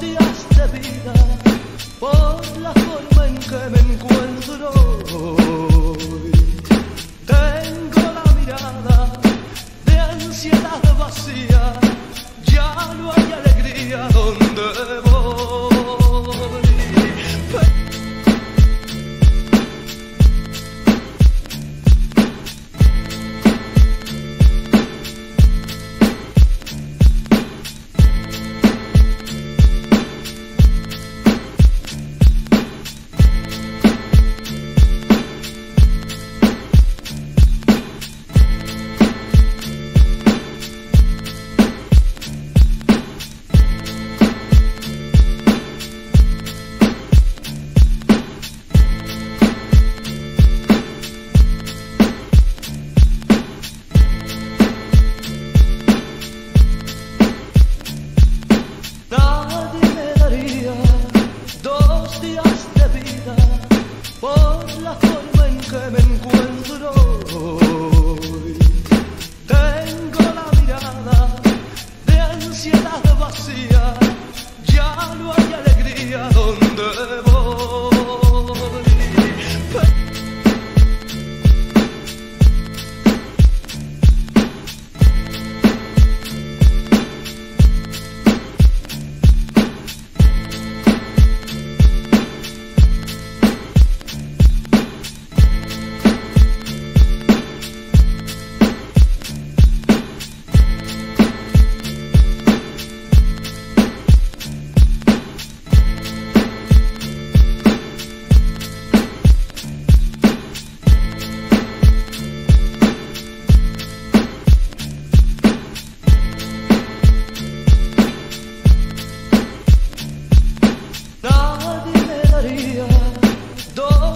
días de vida por la forma en que me encuentro por la forma en que me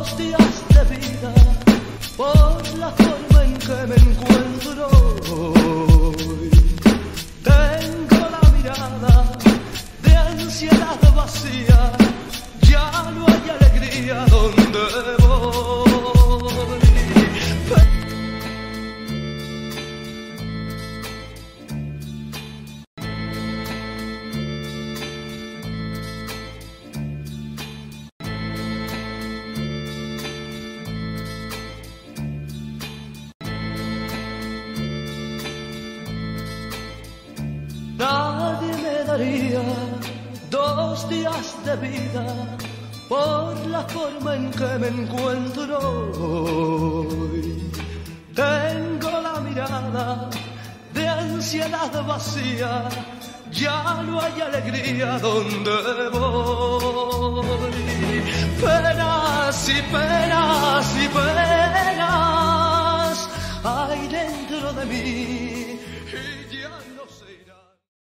dos días de vida por la forma en que me encuentro hoy. Tengo la mirada de ansiedad vacía, ya no hay alegría donde dos días de vida por la forma en que me encuentro hoy. Tengo la mirada de ansiedad vacía, ya no hay alegría donde voy. Penas y penas y penas